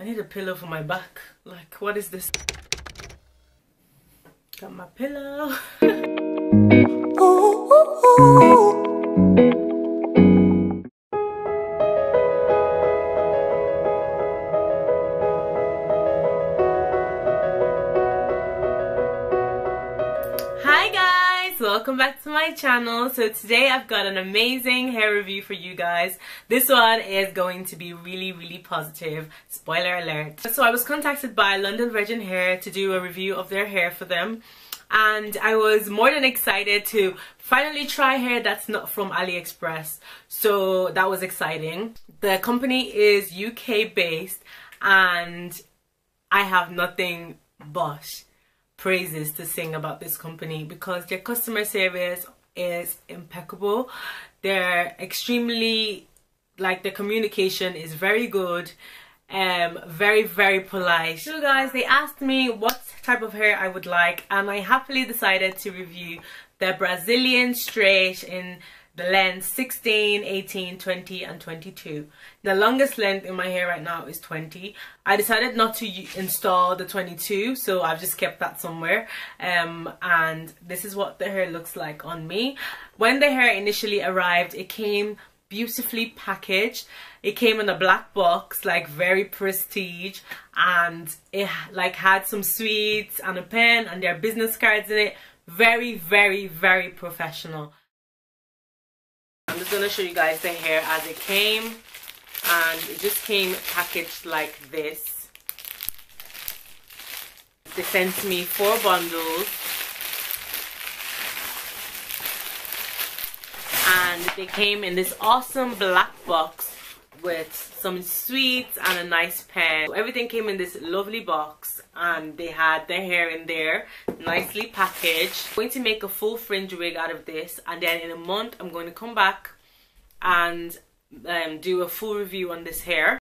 I need a pillow for my back. Like, what is this? Got my pillow. ooh, ooh, ooh. Welcome back to my channel. So today I've got an amazing hair review for you guys. This one is going to be really really positive. Spoiler alert. So I was contacted by London Virgin Hair to do a review of their hair for them and I was more than excited to finally try hair that's not from AliExpress. So that was exciting. The company is UK based and I have nothing but praises to sing about this company because their customer service is impeccable. They're extremely, like the communication is very good um very very polite so guys they asked me what type of hair i would like and i happily decided to review the brazilian straight in the length 16 18 20 and 22 the longest length in my hair right now is 20 i decided not to install the 22 so i've just kept that somewhere. Um, and this is what the hair looks like on me. When the hair initially arrived it came beautifully packaged. It came in a black box like very prestige and it like had some sweets and a pen and their business cards in it. Very very very professional I'm just gonna show you guys the hair as it came and it just came packaged like this. They sent me four bundles and they came in this awesome black box with some sweets and a nice pen. So everything came in this lovely box and they had their hair in there nicely packaged. I'm going to make a full fringe wig out of this and then in a month I'm going to come back and um, do a full review on this hair.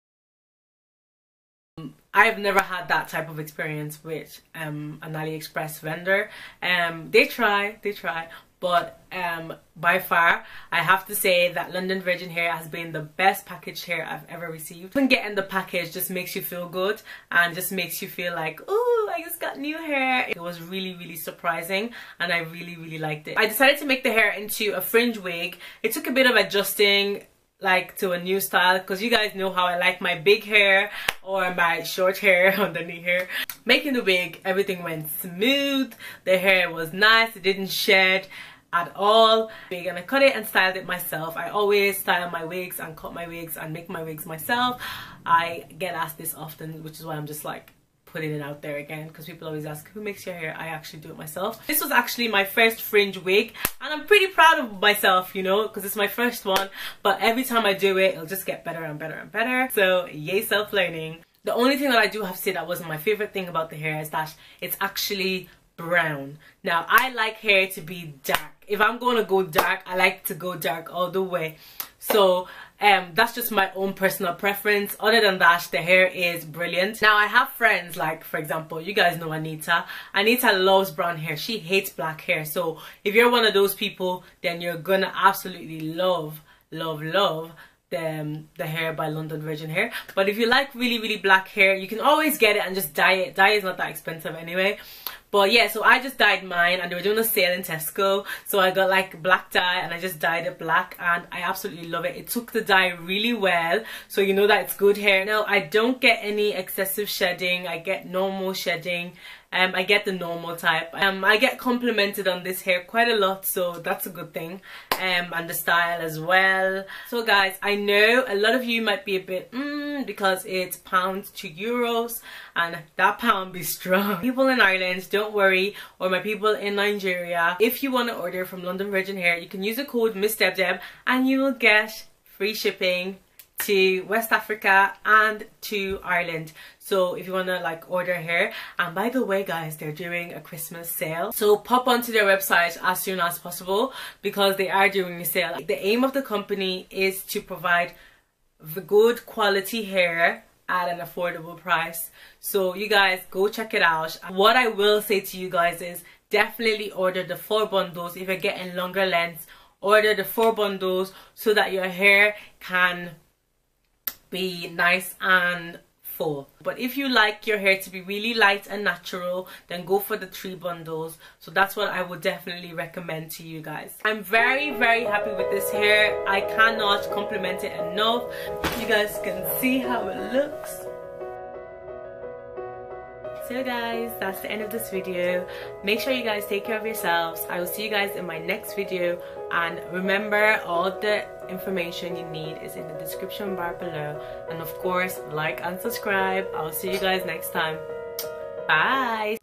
I've never had that type of experience with um, an AliExpress vendor. Um, they try, they try, but um, by far I have to say that London Virgin Hair has been the best packaged hair I've ever received. Even getting the package just makes you feel good and just makes you feel like oh I just got new hair. It was really really surprising and I really really liked it. I decided to make the hair into a fringe wig. It took a bit of adjusting like to a new style because you guys know how I like my big hair or my short hair underneath here. Making the wig, everything went smooth. The hair was nice, it didn't shed at all. And I cut it and styled it myself. I always style my wigs and cut my wigs and make my wigs myself. I get asked this often which is why I'm just like putting it out there again because people always ask who makes your hair? I actually do it myself. This was actually my first fringe wig and i'm pretty proud of myself you know because it's my first one but every time i do it it'll just get better and better and better. So yay self-learning. The only thing that i do have to say that wasn't my favorite thing about the hair is that it's actually brown. Now i like hair to be dark if i'm gonna go dark i like to go dark all the way so um that's just my own personal preference other than that the hair is brilliant now i have friends like for example you guys know anita anita loves brown hair she hates black hair so if you're one of those people then you're gonna absolutely love love love the, um, the hair by London Virgin Hair. But if you like really, really black hair, you can always get it and just dye it. Dye is not that expensive anyway. But yeah, so I just dyed mine and they were doing a sale in Tesco. So I got like black dye and I just dyed it black and I absolutely love it. It took the dye really well. So you know that it's good hair. Now I don't get any excessive shedding. I get normal shedding um, I get the normal type. Um, I get complimented on this hair quite a lot, so that's a good thing. Um, and the style as well. So guys, I know a lot of you might be a bit, mm, because it's pounds to euros, and that pound be strong. People in Ireland, don't worry, or my people in Nigeria, if you want to order from London Virgin Hair, you can use the code MissDebDeb, and you will get free shipping to West Africa and to Ireland. So if you want to like order hair and by the way guys they're doing a Christmas sale. So pop onto their website as soon as possible because they are doing a sale. The aim of the company is to provide the good quality hair at an affordable price. So you guys go check it out. What I will say to you guys is definitely order the four bundles if you're getting longer lengths. Order the four bundles so that your hair can be nice and full. But if you like your hair to be really light and natural then go for the three bundles. So that's what I would definitely recommend to you guys. I'm very very happy with this hair. I cannot compliment it enough. You guys can see how it looks so guys that's the end of this video. Make sure you guys take care of yourselves. I will see you guys in my next video. And remember all the information you need is in the description bar below. And of course like and subscribe. I'll see you guys next time. Bye